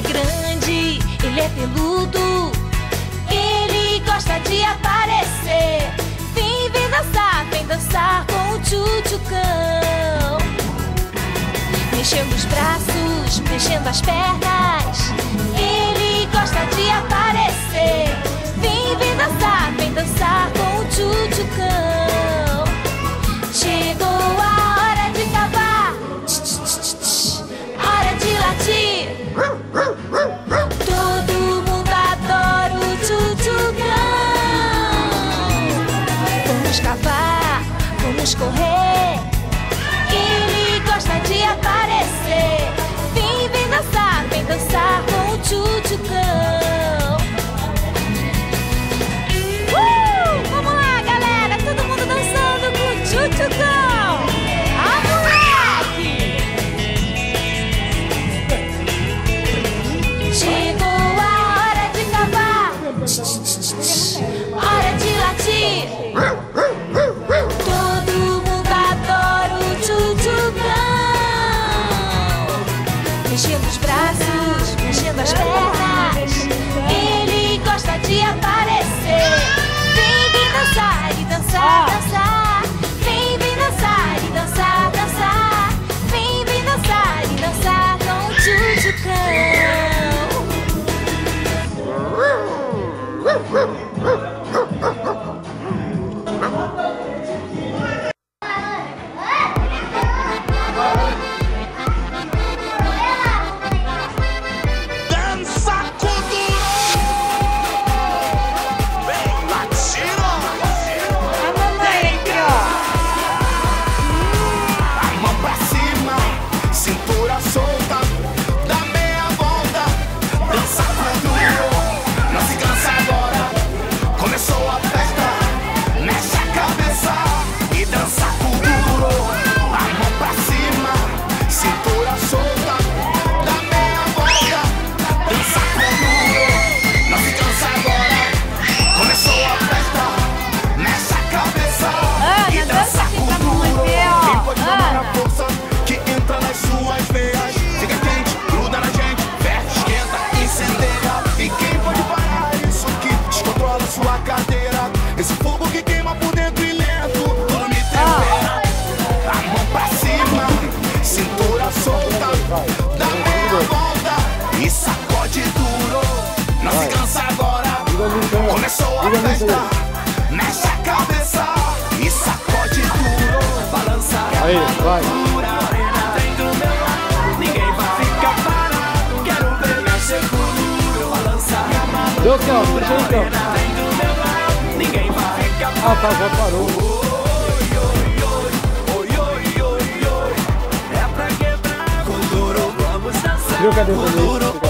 é grande, ele é peludo. Ele gosta de aparecer. Vem, vem dançar, vem dançar com o tchutchucão. Mexendo os braços, mexendo as pernas. Ele gosta de aparecer. Vem, vem dançar, vem dançar com o tchutchucão. de duro. Não se cansa agora. Né? Começou a festa. Né? Mexe a cabeça e sacode duro. Balança Aí, vai. Vem do meu lado, ninguém vai ficar parado. Quero pegar seu duro. Balança a madura. Deu campo, deixa no campo. Vem do meu ah, tá, já parou. Viu é cadê o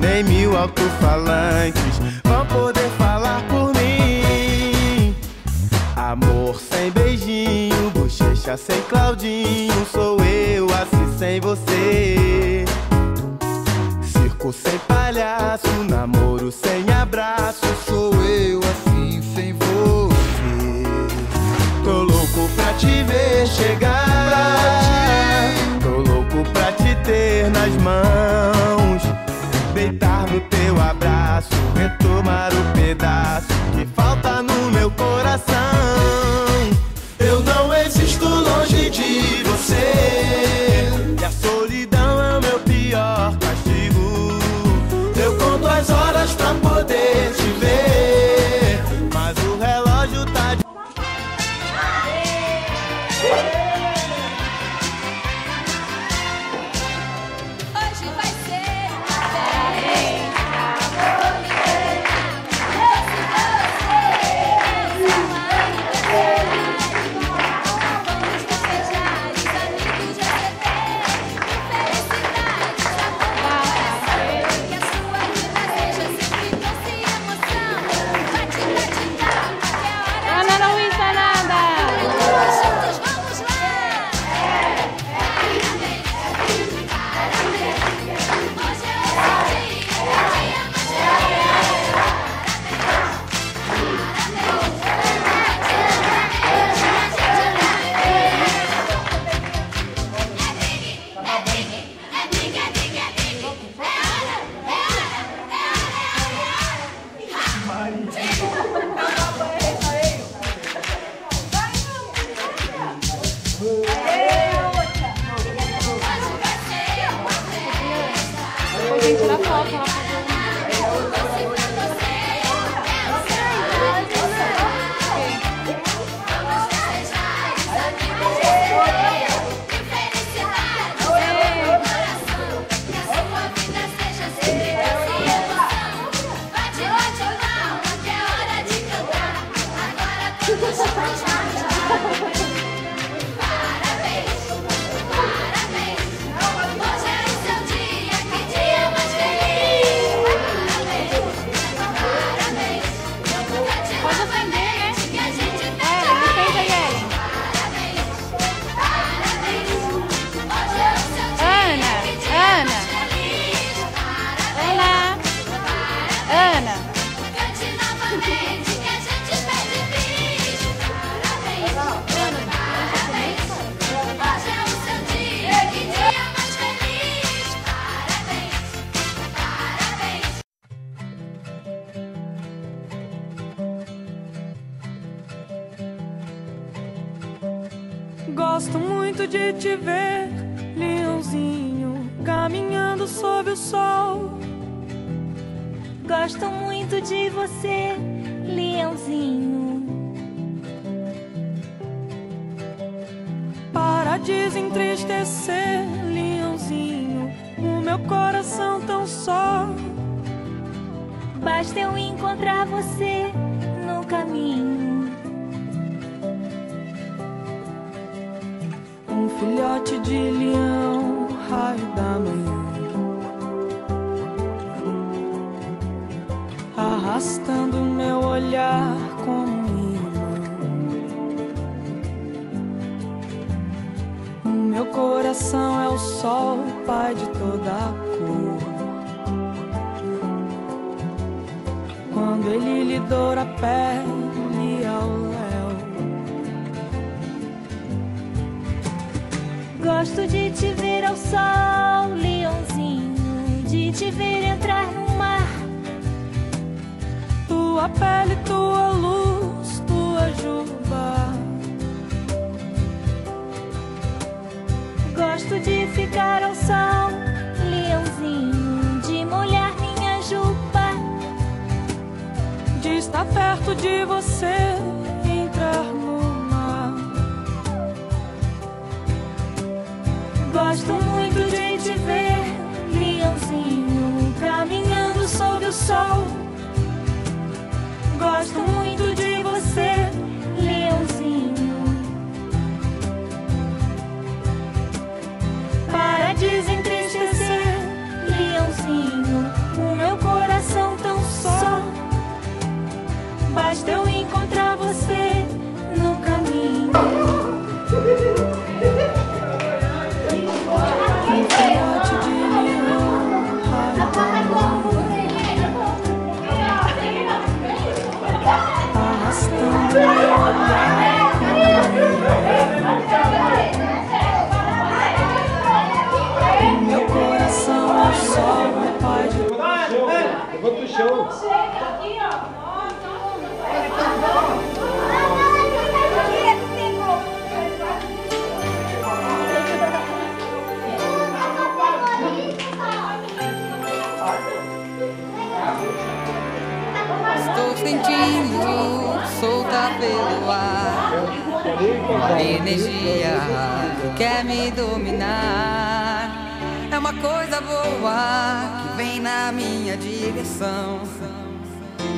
nem mil alto-falantes vão poder falar por mim. Amor sem beijinho, bochecha sem Claudinho, sou eu assim sem você. Circo sem palhaço, namoro sem abraço, sou eu assim sem você. Tô louco pra te ver chegar. Tô louco pra te ter nas mãos deitar no teu abraço, retomar o pedaço que. Caminhando sob o sol. Gosto muito de você, leãozinho. Para desentristecer, leãozinho, o meu coração tão só. Basta eu encontrar você no caminho. Um filhote de leão, Arrastando meu olhar como um imã. O meu coração é o sol, pai de toda a cor. Quando ele lhe doura a pele ao léu. Gosto de te ver ao sol, leãozinho. De te ver entrar no mar. Tua pele, tua luz, tua juba. Gosto de ficar ao sol, leãozinho. De molhar minha jupa. De estar perto de você, entrar no mar. Gosto muito de te ver, leãozinho. Caminhando sob o sol. Gosto muito de você, leãozinho. Para desentristecer, leãozinho, o meu coração tão só. Basta eu encontrar você show. Estou sentindo solta pelo ar energia que quer me dominar. Coisa boa que vem na minha direção,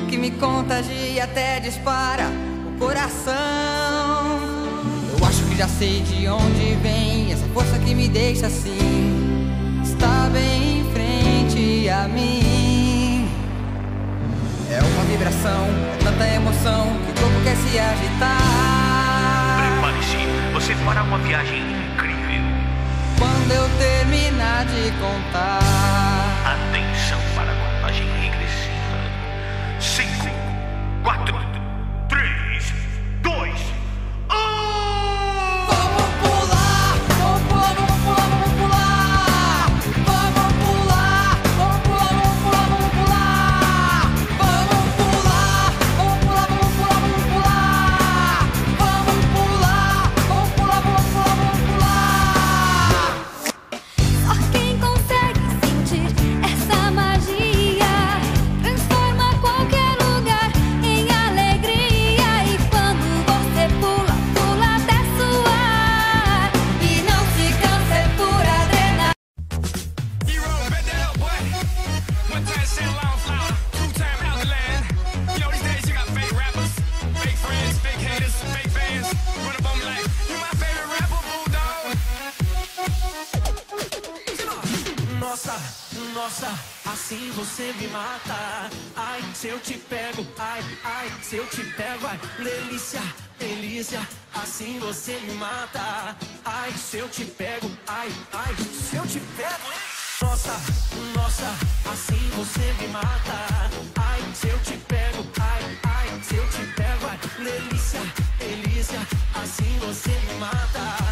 que me contagia até dispara o coração. Eu acho que já sei de onde vem essa força que me deixa assim. Está bem em frente a mim. É uma vibração, é tanta emoção que o corpo quer se agitar. Prepare-se, você fará uma viagem eu terminar de contar, Atenção Nossa, nossa, assim você me mata. Ai, se eu te pego, ai, ai, se eu te pego, ai, delícia, delícia, assim você me mata. Ai, se eu te pego, ai, ai, se eu te pego? Nossa, nossa, assim você me mata. Ai, se eu te pego, ai, ai, se eu te pego, ai, delícia, delícia, assim você me mata.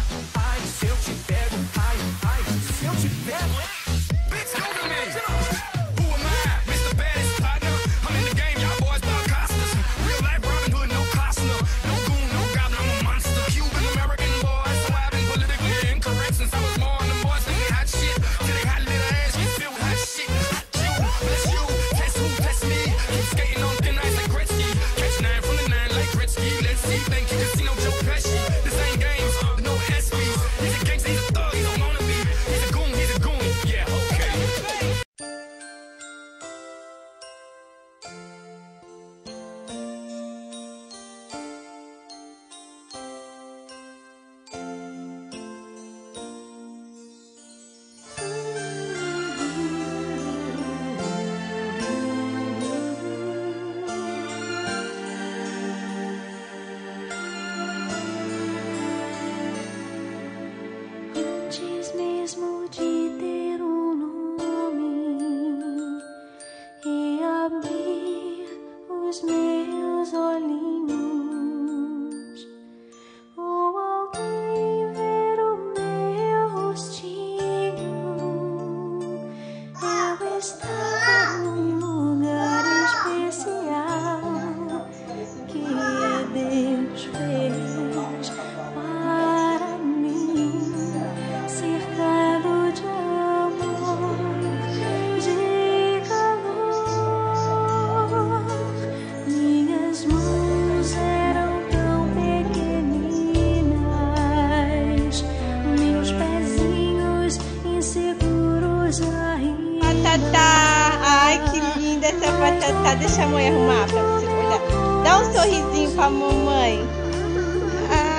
Patatá! Ai, que linda essa patatá. Deixa a mãe arrumar pra você olhar. Dá um sorrisinho pra mamãe.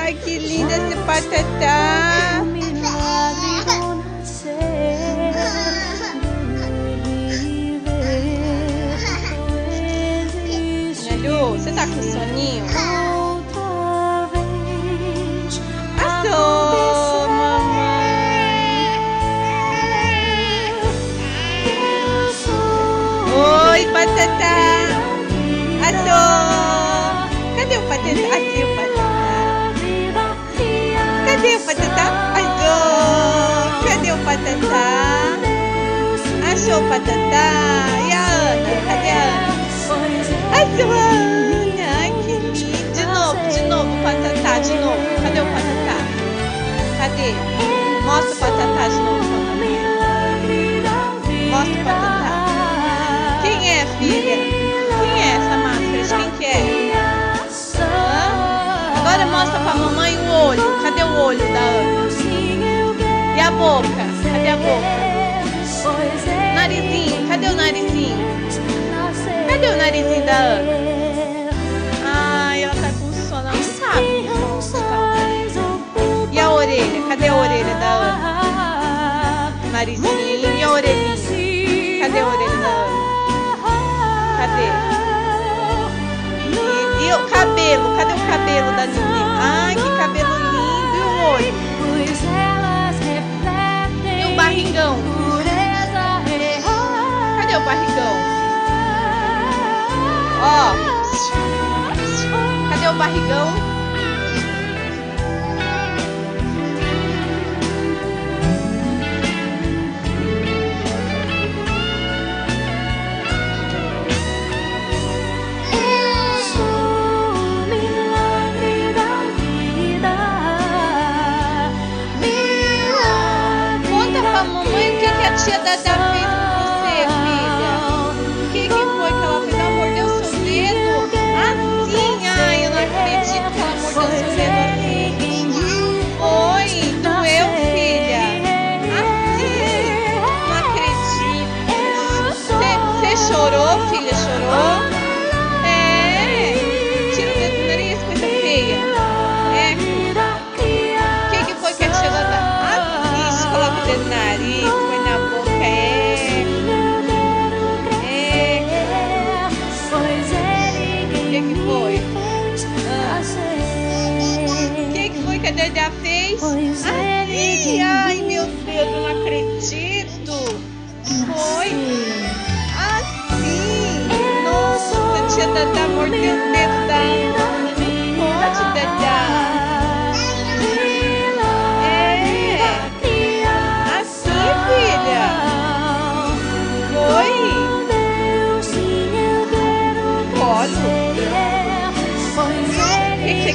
Ai, que linda esse patatá. Nelu, você tá com soninho? Outra vez Passou, patatá. Adô. Cadê o patatá? Aqui o patatá. vida e a Cadê o patatá? Adô. Cadê o patatá? Achou o patatá? E a Ana? Cadê a Ana? Ai, Silvânia. Ai, que lindo. De novo, de novo, Patatá, de novo. Cadê o Patatá? Cadê? Mostra o Patatá de novo mostra pra mamãe o olho. Cadê o olho da Ana? E a boca? Cadê a boca? Narizinho, cadê o narizinho? Cadê o narizinho da Ana? Ai, ela tá com sono, ela não sabe. E a orelha? Cadê a orelha da Ana? Narizinho e a orelhinha? E o cabelo? Cadê o cabelo da Nini? Ai, que cabelo lindo! E o olho? E o barrigão? Cadê o barrigão? Ó. Cadê o barrigão? O que, que foi que a Dedé fez? Pois Ai, ai, meu Deus, eu não acredito. Foi assim. Nossa, a tia Dedé mordeu o dedo. Pode, Dedé.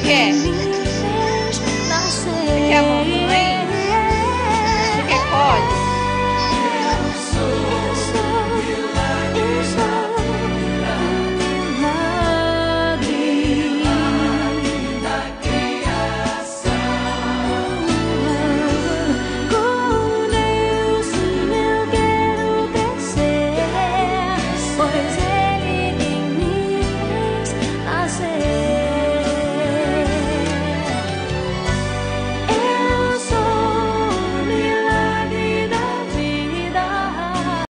quer? Você quer amor?